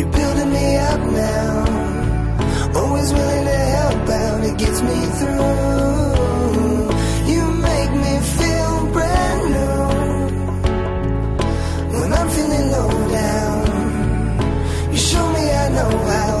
You're building me up now. Always willing to help out, it gets me through. You make me feel brand new. When I'm feeling low down, you show me I know how.